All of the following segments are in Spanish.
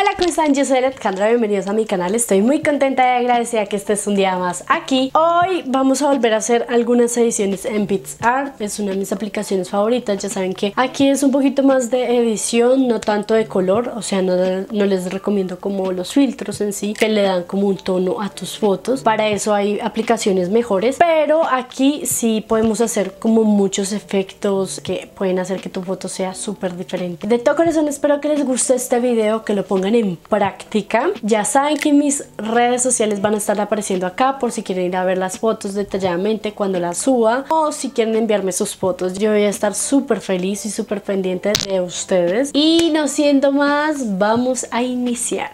Hola, ¿cómo están? Yo soy Alejandra, bienvenidos a mi canal. Estoy muy contenta y agradecida que estés un día más aquí. Hoy vamos a volver a hacer algunas ediciones en PixArt. Es una de mis aplicaciones favoritas. Ya saben que aquí es un poquito más de edición, no tanto de color. O sea, no, no les recomiendo como los filtros en sí, que le dan como un tono a tus fotos. Para eso hay aplicaciones mejores. Pero aquí sí podemos hacer como muchos efectos que pueden hacer que tu foto sea súper diferente. De todo corazón espero que les guste este video, que lo pongan en práctica. Ya saben que mis redes sociales van a estar apareciendo acá por si quieren ir a ver las fotos detalladamente cuando las suba o si quieren enviarme sus fotos. Yo voy a estar súper feliz y súper pendiente de ustedes. Y no siendo más, vamos a iniciar.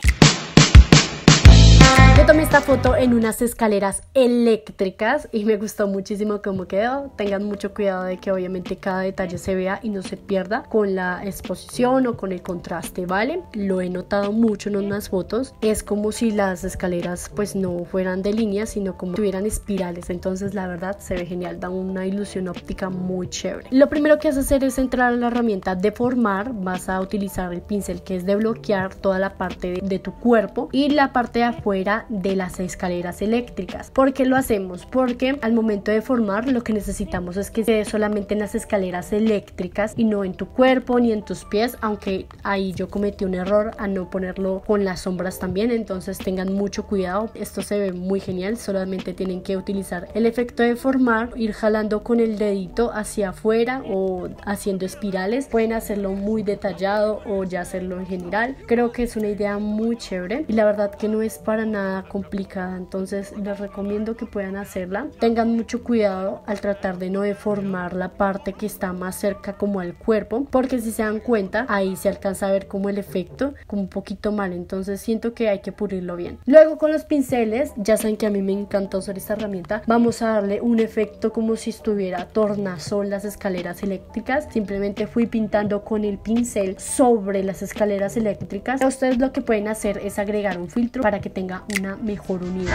Yo tomé esta foto en unas escaleras eléctricas y me gustó muchísimo cómo quedó. Tengan mucho cuidado de que obviamente cada detalle se vea y no se pierda con la exposición o con el contraste, ¿vale? Lo he notado mucho en unas fotos. Es como si las escaleras pues no fueran de línea, sino como tuvieran espirales. Entonces la verdad se ve genial, da una ilusión óptica muy chévere. Lo primero que vas a hacer es entrar a la herramienta deformar. Vas a utilizar el pincel que es de bloquear toda la parte de, de tu cuerpo y la parte de afuera de las escaleras eléctricas. ¿Por qué lo hacemos? Porque al momento de formar lo que necesitamos es que se solamente en las escaleras eléctricas y no en tu cuerpo ni en tus pies, aunque ahí yo cometí un error a no ponerlo con las sombras también, entonces tengan mucho cuidado, esto se ve muy genial, solamente tienen que utilizar el efecto de formar, ir jalando con el dedito hacia afuera o haciendo espirales, pueden hacerlo muy detallado o ya hacerlo en general, creo que es una idea muy chévere y la verdad que no es para nada complicada, entonces les recomiendo que puedan hacerla. Tengan mucho cuidado al tratar de no deformar la parte que está más cerca como al cuerpo, porque si se dan cuenta, ahí se alcanza a ver como el efecto como un poquito mal, entonces siento que hay que pulirlo bien. Luego con los pinceles, ya saben que a mí me encanta usar esta herramienta, vamos a darle un efecto como si estuviera tornasol las escaleras eléctricas, simplemente fui pintando con el pincel sobre las escaleras eléctricas. Ustedes lo que pueden hacer es agregar un filtro para que tenga una mejor unidad.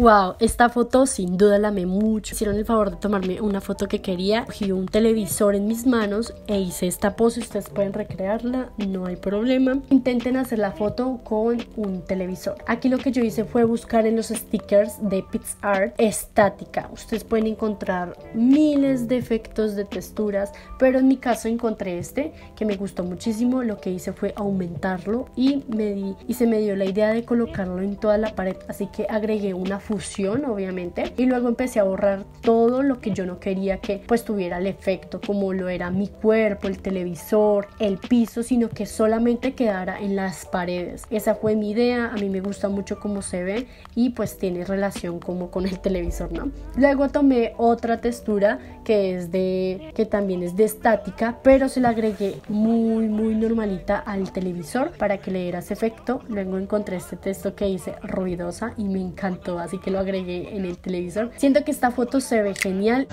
Wow, esta foto sin duda la amé mucho. Hicieron el favor de tomarme una foto que quería. Cogí un televisor en mis manos e hice esta pose. Ustedes pueden recrearla, no hay problema. Intenten hacer la foto con un televisor. Aquí lo que yo hice fue buscar en los stickers de PixArt estática. Ustedes pueden encontrar miles de efectos de texturas, pero en mi caso encontré este que me gustó muchísimo. Lo que hice fue aumentarlo y me di y se me dio la idea de colocarlo en toda la pared. Así que agregué una obviamente y luego empecé a borrar todo lo que yo no quería que pues tuviera el efecto como lo era mi cuerpo, el televisor, el piso, sino que solamente quedara en las paredes. Esa fue mi idea, a mí me gusta mucho cómo se ve y pues tiene relación como con el televisor, ¿no? Luego tomé otra textura que es de que también es de estática, pero se la agregué muy muy normalita al televisor para que le diera ese efecto. Luego encontré este texto que dice ruidosa y me encantó, así que lo agregué en el televisor. Siento que esta foto se ve genial.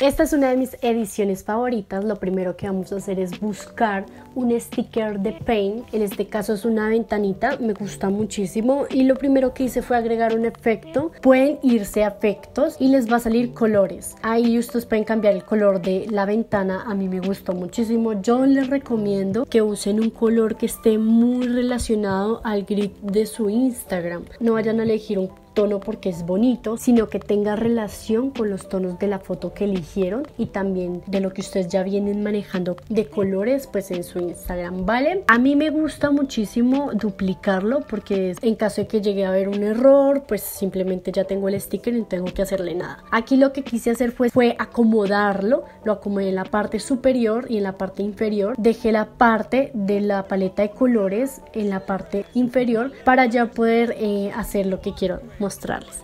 Esta es una de mis ediciones favoritas. Lo primero que vamos a hacer es buscar un sticker de Paint. En este caso es una ventanita, me gusta muchísimo. Y lo primero que hice fue agregar un efecto. Pueden irse a efectos y les va a salir colores. Ahí ustedes pueden cambiar el color de la ventana. A mí me gustó muchísimo. Yo les recomiendo que usen un color que esté muy relacionado al grid de su Instagram. No vayan a elegir un tono porque es bonito, sino que tenga relación con los tonos de la foto que eligieron y también de lo que ustedes ya vienen manejando de colores pues en su Instagram, ¿vale? A mí me gusta muchísimo duplicarlo porque en caso de que llegue a haber un error, pues simplemente ya tengo el sticker y no tengo que hacerle nada. Aquí lo que quise hacer fue, acomodarlo, lo acomodé en la parte superior y en la parte inferior, dejé la parte de la paleta de colores en la parte inferior para ya poder eh, hacer lo que quiero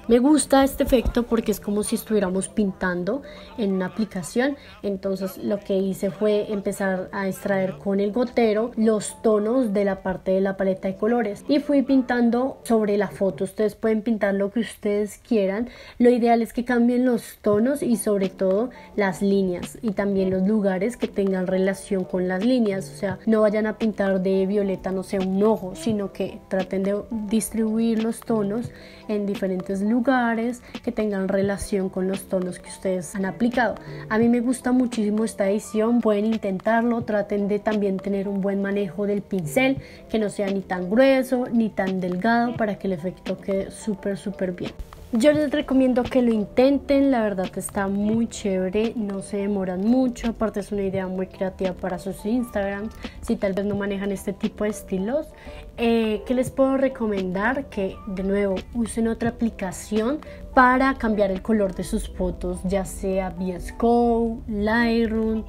Me gusta este efecto porque es como si estuviéramos pintando en una aplicación. Entonces lo que hice fue empezar a extraer con el gotero los tonos de la parte de la paleta de colores y fui pintando sobre la foto. Ustedes pueden pintar lo que ustedes quieran. Lo ideal es que cambien los tonos y sobre todo las líneas y también los lugares que tengan relación con las líneas. O sea, no vayan a pintar de violeta, no sé, un ojo, sino que traten de distribuir los tonos en en diferentes lugares que tengan relación con los tonos que ustedes han aplicado. A mí me gusta muchísimo esta edición, pueden intentarlo, traten de también tener un buen manejo del pincel, que no sea ni tan grueso ni tan delgado para que el efecto quede súper súper bien. Yo les recomiendo que lo intenten, la verdad está muy chévere, no se demoran mucho, aparte es una idea muy creativa para sus Instagram, si tal vez no manejan este tipo de estilos. Eh, ¿Qué les puedo recomendar? Que de nuevo usen otra aplicación para cambiar el color de sus fotos, ya sea VS Code, Lightroom,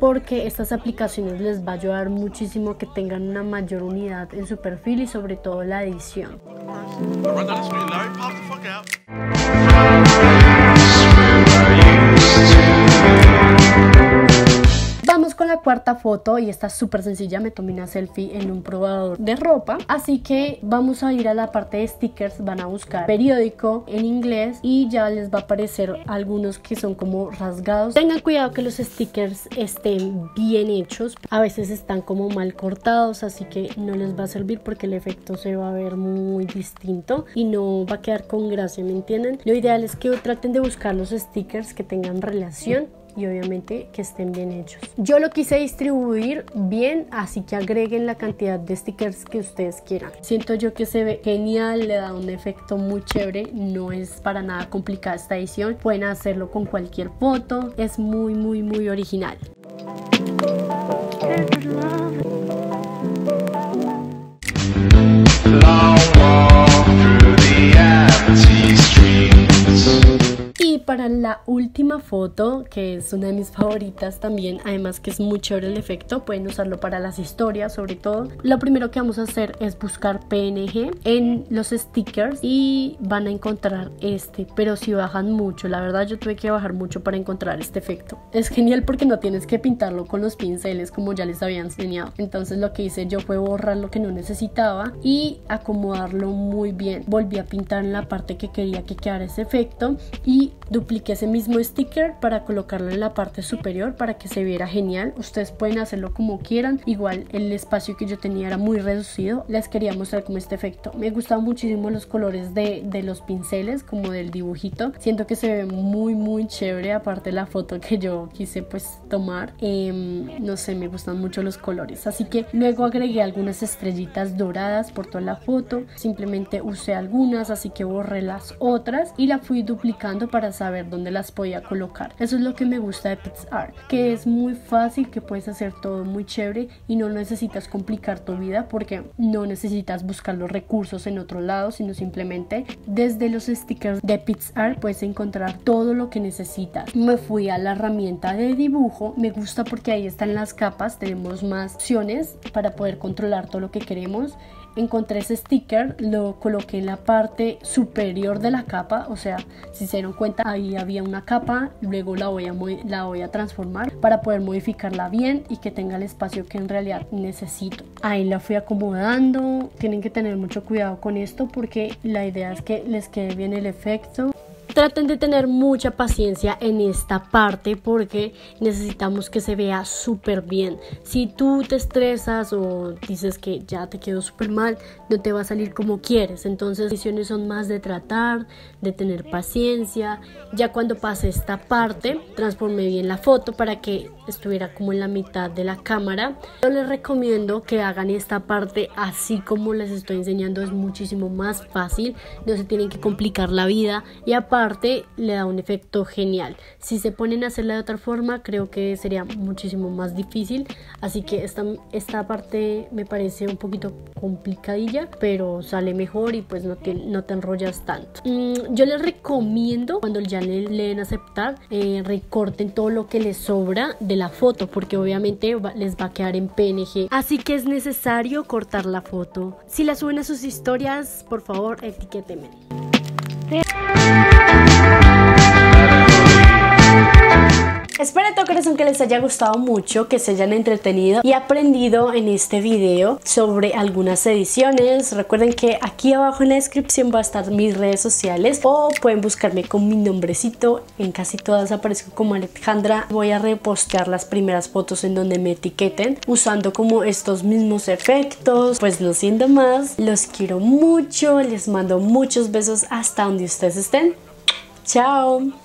Porque estas aplicaciones les va a ayudar muchísimo que tengan una mayor unidad en su perfil y sobre todo la edición. Cuarta foto y está súper sencilla, me tomé una selfie en un probador de ropa, así que vamos a ir a la parte de stickers, van a buscar periódico en inglés y ya les va a aparecer algunos que son como rasgados. Tengan cuidado que los stickers estén bien hechos, a veces están como mal cortados, así que no les va a servir porque el efecto se va a ver muy distinto y no va a quedar con gracia, ¿me entienden? Lo ideal es que traten de buscar los stickers que tengan relación y obviamente que estén bien hechos. Yo lo quise distribuir bien, así que agreguen la cantidad de stickers que ustedes quieran. Siento yo que se ve genial, le da un efecto muy chévere, no es para nada complicada esta edición, pueden hacerlo con cualquier foto, es muy muy muy original. Para la última foto, que es una de mis favoritas también, además que es muy chévere el efecto, pueden usarlo para las historias sobre todo. Lo primero que vamos a hacer es buscar PNG en los stickers y van a encontrar este, pero si bajan mucho, la verdad yo tuve que bajar mucho para encontrar este efecto. Es genial porque no tienes que pintarlo con los pinceles como ya les había enseñado. Entonces lo que hice yo fue borrar lo que no necesitaba y acomodarlo muy bien. Volví a pintar en la parte que quería que quedara ese efecto y dupliqué ese mismo sticker para colocarlo en la parte superior para que se viera genial. Ustedes pueden hacerlo como quieran. Igual el espacio que yo tenía era muy reducido. Les quería mostrar como este efecto. Me gustaban muchísimo los colores de, de los pinceles como del dibujito. Siento que se ve muy muy chévere aparte la foto que yo quise pues tomar. Em, no sé me gustan mucho los colores. Así que luego agregué algunas estrellitas doradas por toda la foto. Simplemente usé algunas así que borré las otras y la fui duplicando para saber ver dónde las podía colocar. Eso es lo que me gusta de PixArt, que es muy fácil, que puedes hacer todo muy chévere y no necesitas complicar tu vida porque no necesitas buscar los recursos en otro lado, sino simplemente desde los stickers de PixArt puedes encontrar todo lo que necesitas. Me fui a la herramienta de dibujo, me gusta porque ahí están las capas, tenemos más opciones para poder controlar todo lo que queremos encontré ese sticker, lo coloqué en la parte superior de la capa, o sea, si se dieron cuenta, ahí había una capa, luego la voy a, la voy a transformar para poder modificarla bien y que tenga el espacio que en realidad necesito. Ahí la fui acomodando, tienen que tener mucho cuidado con esto porque la idea es que les quede bien el efecto. Traten de tener mucha paciencia en esta parte porque necesitamos que se vea súper bien. Si tú te estresas o dices que ya te quedó súper mal, no te va a salir como quieres. Entonces, las decisiones son más de tratar, de tener paciencia. Ya cuando pase esta parte, transformé bien la foto para que estuviera como en la mitad de la cámara. Yo les recomiendo que hagan esta parte así como les estoy enseñando. Es muchísimo más fácil. No se tienen que complicar la vida. Y aparte, le da un efecto genial. Si se ponen a hacerla de otra forma, creo que sería muchísimo más difícil. Así que esta, esta parte me parece un poquito complicadilla, pero sale mejor y pues no te, no te enrollas tanto. Mm, yo les recomiendo cuando ya le leen aceptar, eh, recorten todo lo que les sobra de la foto, porque obviamente les va a quedar en PNG. Así que es necesario cortar la foto. Si la suben a sus historias, por favor, etiquétenme. there. Espero les corazón que les haya gustado mucho, que se hayan entretenido y aprendido en este video sobre algunas ediciones. Recuerden que aquí abajo en la descripción va a estar mis redes sociales o pueden buscarme con mi nombrecito. En casi todas aparezco como Alejandra. Voy a repostear las primeras fotos en donde me etiqueten usando como estos mismos efectos. Pues no siendo más, los quiero mucho, les mando muchos besos hasta donde ustedes estén. Chao.